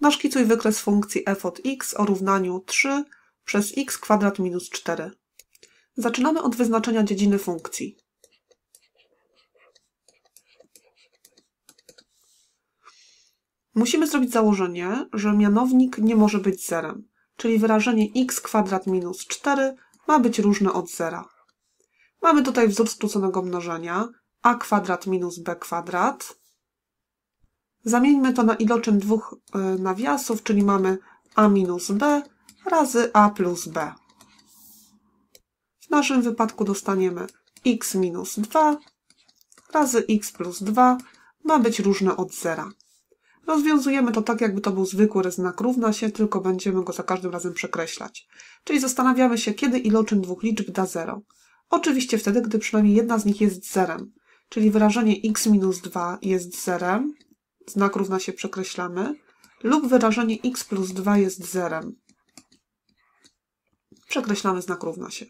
Naszkicuj wykres funkcji f od x o równaniu 3 przez x kwadrat minus 4. Zaczynamy od wyznaczenia dziedziny funkcji. Musimy zrobić założenie, że mianownik nie może być zerem, czyli wyrażenie x kwadrat minus 4 ma być różne od zera. Mamy tutaj wzór skróconego mnożenia a kwadrat minus b kwadrat. Zamieńmy to na iloczyn dwóch e, nawiasów, czyli mamy a minus b razy a plus b. W naszym wypadku dostaniemy x minus 2 razy x plus 2 ma być różne od zera. Rozwiązujemy to tak, jakby to był zwykły znak równa się, tylko będziemy go za każdym razem przekreślać. Czyli zastanawiamy się, kiedy iloczyn dwóch liczb da 0. Oczywiście wtedy, gdy przynajmniej jedna z nich jest zerem, czyli wyrażenie x minus 2 jest zerem, znak równa się przekreślamy, lub wyrażenie x plus 2 jest zerem. Przekreślamy znak równa się.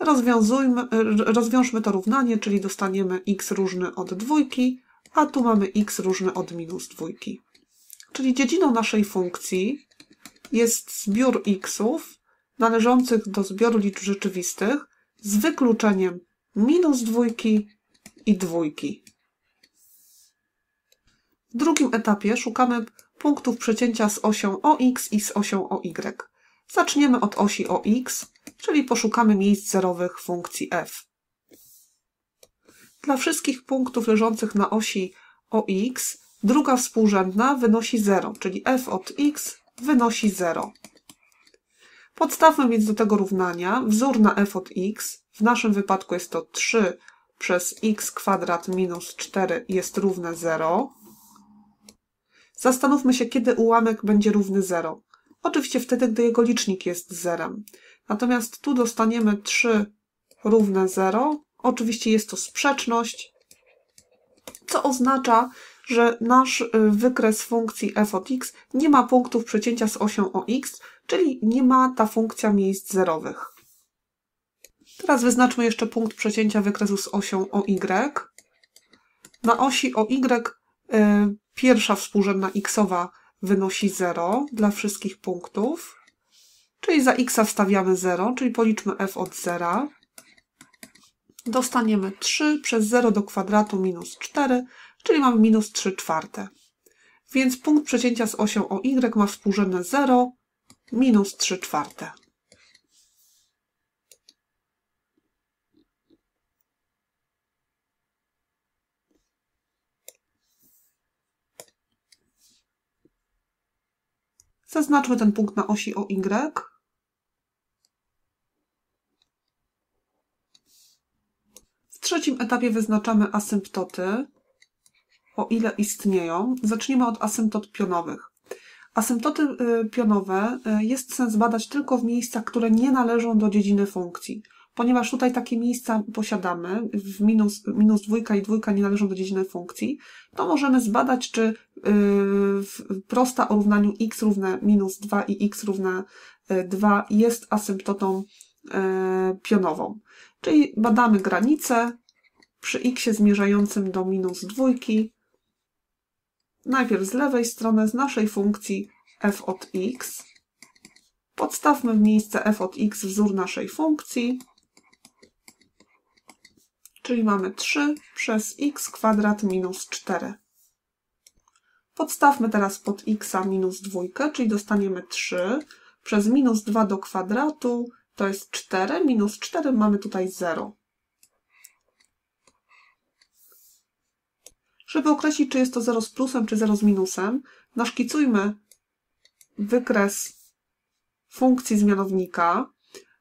Rozwiązujmy, rozwiążmy to równanie, czyli dostaniemy x różny od dwójki, a tu mamy x różny od minus dwójki. Czyli dziedziną naszej funkcji jest zbiór xów należących do zbioru liczb rzeczywistych z wykluczeniem minus dwójki i dwójki. W drugim etapie szukamy punktów przecięcia z osią OX i z osią OY. Zaczniemy od osi OX, czyli poszukamy miejsc zerowych funkcji f. Dla wszystkich punktów leżących na osi OX druga współrzędna wynosi 0, czyli f od x wynosi 0. Podstawmy więc do tego równania wzór na f od x. W naszym wypadku jest to 3 przez x kwadrat minus 4 jest równe 0. Zastanówmy się, kiedy ułamek będzie równy 0. Oczywiście wtedy, gdy jego licznik jest zerem. Natomiast tu dostaniemy 3 równe 0. Oczywiście jest to sprzeczność, co oznacza, że nasz y, wykres funkcji f od x nie ma punktów przecięcia z osią o x, czyli nie ma ta funkcja miejsc zerowych. Teraz wyznaczmy jeszcze punkt przecięcia wykresu z osią OY. Na osi OY y, pierwsza współrzędna xowa wynosi 0 dla wszystkich punktów, czyli za x wstawiamy 0, czyli policzmy f od 0. Dostaniemy 3 przez 0 do kwadratu minus 4, czyli mamy minus 3 czwarte. Więc punkt przecięcia z osią OY ma współrzędne 0, minus 3 czwarte. Zaznaczmy ten punkt na osi OY. W trzecim etapie wyznaczamy asymptoty, o ile istnieją. Zacznijmy od asymptot pionowych. Asymptoty y, pionowe y, jest sens badać tylko w miejscach, które nie należą do dziedziny funkcji. Ponieważ tutaj takie miejsca posiadamy, w minus, minus dwójka i dwójka nie należą do dziedziny funkcji, to możemy zbadać, czy yy, prosta o równaniu x równe minus 2 i x równe 2 y, jest asymptotą yy, pionową. Czyli badamy granicę przy x zmierzającym do minus dwójki, najpierw z lewej strony z naszej funkcji f od x. Podstawmy w miejsce f od x wzór naszej funkcji, czyli mamy 3 przez x kwadrat minus 4. Podstawmy teraz pod x minus 2, czyli dostaniemy 3 przez minus 2 do kwadratu, to jest 4, minus 4 mamy tutaj 0. Żeby określić, czy jest to 0 z plusem, czy 0 z minusem, naszkicujmy wykres funkcji zmianownika.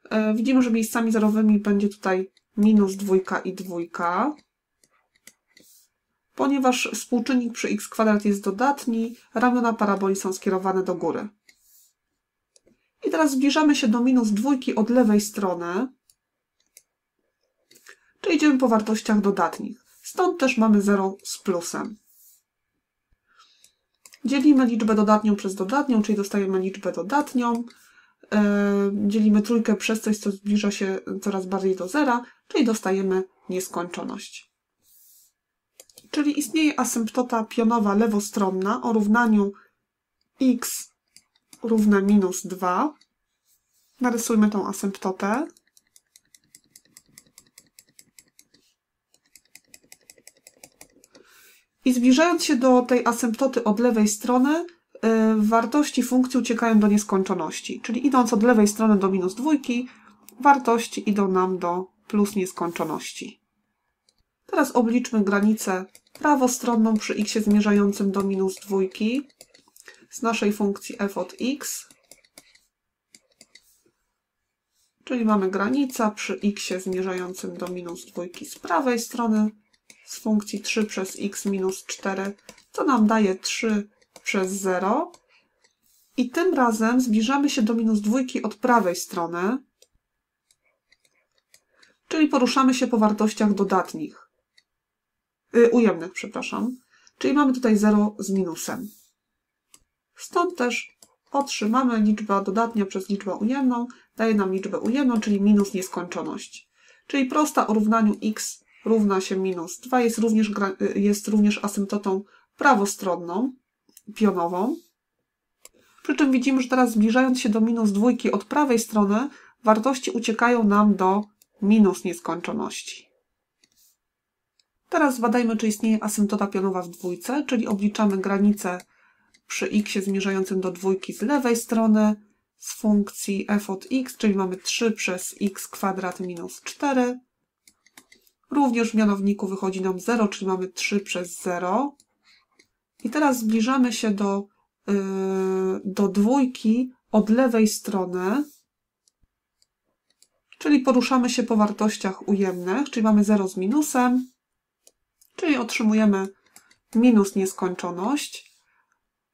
E, widzimy, że miejscami zerowymi będzie tutaj minus dwójka i dwójka. Ponieważ współczynnik przy x kwadrat jest dodatni, ramiona paraboli są skierowane do góry. I teraz zbliżamy się do minus dwójki od lewej strony, czyli idziemy po wartościach dodatnich. Stąd też mamy 0 z plusem. Dzielimy liczbę dodatnią przez dodatnią, czyli dostajemy liczbę dodatnią. E, dzielimy trójkę przez coś, co zbliża się coraz bardziej do zera, czyli dostajemy nieskończoność. Czyli istnieje asymptota pionowa lewostronna o równaniu x równe minus 2. Narysujmy tą asymptotę. I zbliżając się do tej asymptoty od lewej strony, wartości funkcji uciekają do nieskończoności. Czyli idąc od lewej strony do minus dwójki, wartości idą nam do plus nieskończoności. Teraz obliczmy granicę prawostronną przy x zmierzającym do minus dwójki z naszej funkcji f od x. Czyli mamy granica przy x zmierzającym do minus dwójki z prawej strony z funkcji 3 przez x minus 4, co nam daje 3 przez 0. I tym razem zbliżamy się do minus dwójki od prawej strony, czyli poruszamy się po wartościach dodatnich, yy, ujemnych, przepraszam. Czyli mamy tutaj 0 z minusem. Stąd też otrzymamy liczbę dodatnia przez liczbę ujemną, daje nam liczbę ujemną, czyli minus nieskończoność. Czyli prosta o równaniu x równa się minus 2 jest również, jest również asymptotą prawostronną, pionową. Przy czym widzimy, że teraz zbliżając się do minus dwójki od prawej strony, wartości uciekają nam do minus nieskończoności. Teraz zbadajmy, czy istnieje asymptota pionowa w dwójce, czyli obliczamy granicę przy x zmierzającym do dwójki z lewej strony z funkcji f od x, czyli mamy 3 przez x kwadrat minus 4. Również w mianowniku wychodzi nam 0, czyli mamy 3 przez 0. I teraz zbliżamy się do, yy, do dwójki od lewej strony, czyli poruszamy się po wartościach ujemnych, czyli mamy 0 z minusem, czyli otrzymujemy minus nieskończoność.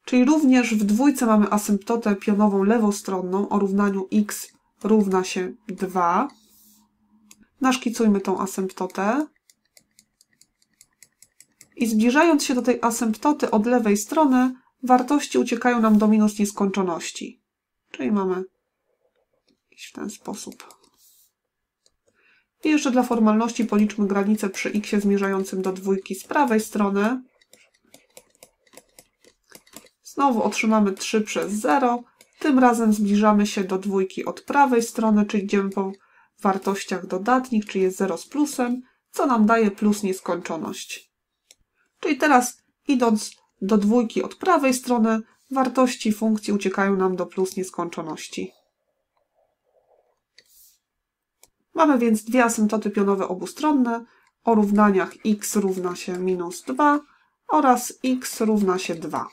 Czyli również w dwójce mamy asymptotę pionową lewostronną o równaniu x równa się 2. Naszkicujmy tą asymptotę. I zbliżając się do tej asymptoty od lewej strony, wartości uciekają nam do minus nieskończoności. Czyli mamy w ten sposób. I jeszcze dla formalności policzmy granicę przy x zmierzającym do dwójki z prawej strony. Znowu otrzymamy 3 przez 0. Tym razem zbliżamy się do dwójki od prawej strony, czyli idziemy po wartościach dodatnich, czyli jest 0 z plusem, co nam daje plus nieskończoność. Czyli teraz idąc do dwójki od prawej strony, wartości funkcji uciekają nam do plus nieskończoności. Mamy więc dwie asymptoty pionowe obustronne o równaniach x równa się minus 2 oraz x równa się 2.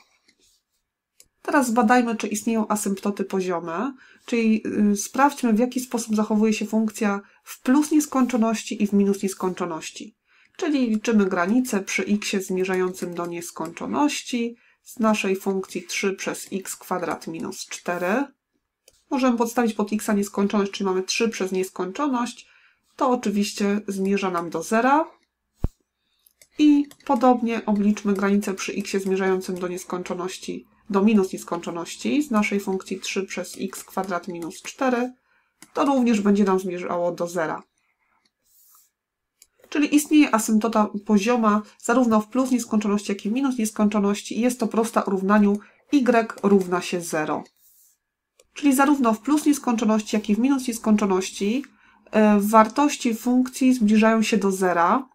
Teraz zbadajmy, czy istnieją asymptoty poziome, czyli y, sprawdźmy, w jaki sposób zachowuje się funkcja w plus nieskończoności i w minus nieskończoności. Czyli liczymy granicę przy x zmierzającym do nieskończoności z naszej funkcji 3 przez x kwadrat minus 4. Możemy podstawić pod x nieskończoność, czyli mamy 3 przez nieskończoność. To oczywiście zmierza nam do zera. I podobnie obliczmy granicę przy x zmierzającym do nieskończoności do minus nieskończoności z naszej funkcji 3 przez x kwadrat minus 4, to również będzie nam zmierzało do zera. Czyli istnieje asymptota pozioma zarówno w plus nieskończoności, jak i w minus nieskończoności i jest to prosta o równaniu y równa się 0. Czyli zarówno w plus nieskończoności, jak i w minus nieskończoności e, wartości funkcji zbliżają się do zera,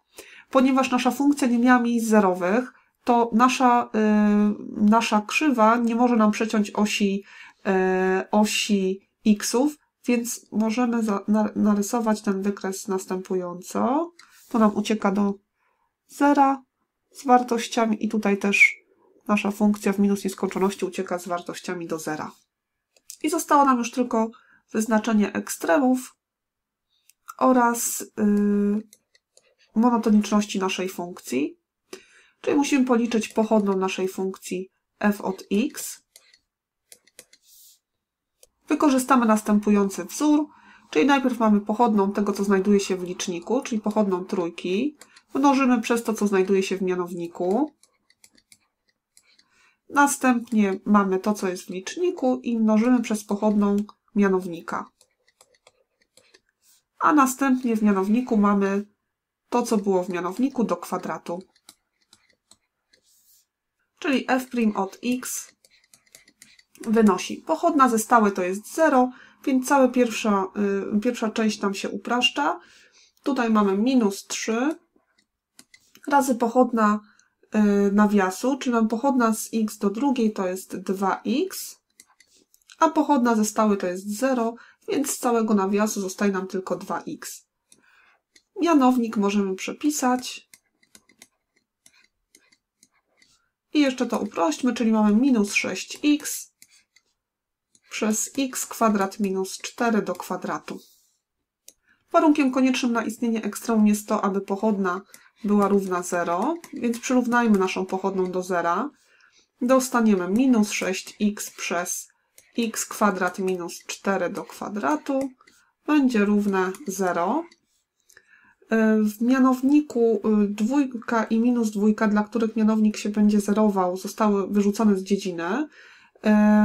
ponieważ nasza funkcja nie miała miejsc zerowych, to nasza, y, nasza krzywa nie może nam przeciąć osi, y, osi xów, więc możemy za, na, narysować ten wykres następująco. To nam ucieka do zera z wartościami i tutaj też nasza funkcja w minus nieskończoności ucieka z wartościami do zera. I zostało nam już tylko wyznaczenie ekstremów oraz yy, monotoniczności naszej funkcji. Czyli musimy policzyć pochodną naszej funkcji f od x. Wykorzystamy następujący wzór, czyli najpierw mamy pochodną tego, co znajduje się w liczniku, czyli pochodną trójki. Mnożymy przez to, co znajduje się w mianowniku. Następnie mamy to, co jest w liczniku i mnożymy przez pochodną mianownika. A następnie w mianowniku mamy to, co było w mianowniku do kwadratu czyli f' od x wynosi. Pochodna ze stałe to jest 0, więc cała pierwsza, y, pierwsza część nam się upraszcza. Tutaj mamy minus 3 razy pochodna y, nawiasu, czyli mam pochodna z x do drugiej to jest 2x, a pochodna ze stałe to jest 0, więc z całego nawiasu zostaje nam tylko 2x. Mianownik możemy przepisać. I jeszcze to uprośćmy, czyli mamy minus 6x przez x kwadrat minus 4 do kwadratu. Warunkiem koniecznym na istnienie ekstremum jest to, aby pochodna była równa 0, więc przyrównajmy naszą pochodną do zera. Dostaniemy minus 6x przez x kwadrat minus 4 do kwadratu będzie równe 0. W mianowniku y, dwójka i minus dwójka, dla których mianownik się będzie zerował, zostały wyrzucone z dziedziny,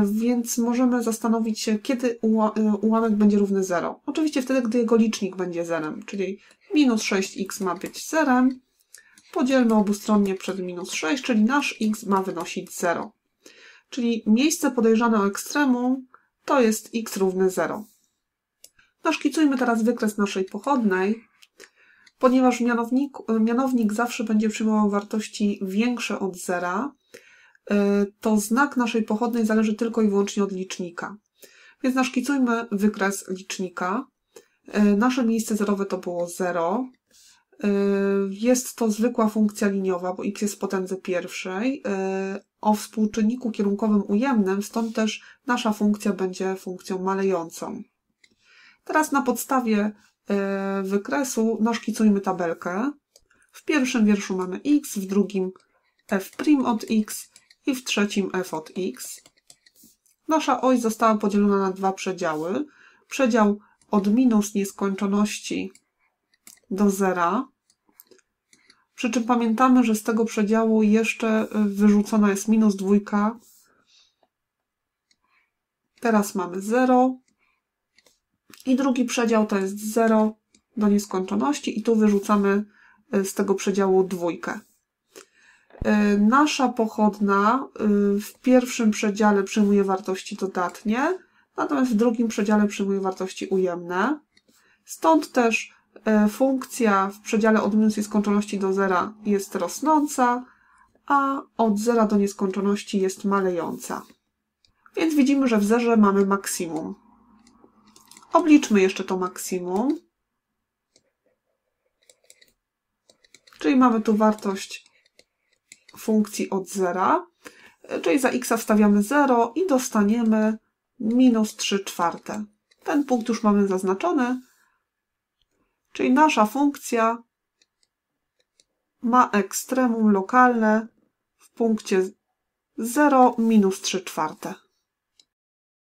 więc możemy zastanowić się, kiedy y, ułamek będzie równy 0. Oczywiście wtedy, gdy jego licznik będzie zerem, czyli minus 6x ma być zerem. Podzielmy obustronnie przez minus 6, czyli nasz x ma wynosić 0. Czyli miejsce podejrzane o ekstremum to jest x równy 0. Naszkicujmy teraz wykres naszej pochodnej. Ponieważ mianownik, mianownik zawsze będzie przyjmował wartości większe od zera, to znak naszej pochodnej zależy tylko i wyłącznie od licznika. Więc naszkicujmy wykres licznika. Y, nasze miejsce zerowe to było 0. Y, jest to zwykła funkcja liniowa, bo x jest w potędze pierwszej, o współczynniku kierunkowym ujemnym, stąd też nasza funkcja będzie funkcją malejącą. Teraz na podstawie e, wykresu naszkicujmy tabelkę. W pierwszym wierszu mamy x, w drugim f' od x i w trzecim f od x. Nasza oś została podzielona na dwa przedziały. Przedział od minus nieskończoności do zera przy czym pamiętamy, że z tego przedziału jeszcze y, wyrzucona jest minus dwójka. Teraz mamy 0. I drugi przedział to jest 0 do nieskończoności i tu wyrzucamy y, z tego przedziału dwójkę. Y, nasza pochodna w pierwszym przedziale przyjmuje wartości dodatnie, natomiast w drugim przedziale przyjmuje wartości ujemne. Stąd też E, funkcja w przedziale od minus nieskończoności do zera jest rosnąca, a od zera do nieskończoności jest malejąca. Więc widzimy, że w zerze mamy maksimum. Obliczmy jeszcze to maksimum. Czyli mamy tu wartość funkcji od zera, czyli za x wstawiamy 0 i dostaniemy minus 3 czwarte. Ten punkt już mamy zaznaczony, Czyli nasza funkcja ma ekstremum lokalne w punkcie 0 minus 3 czwarte.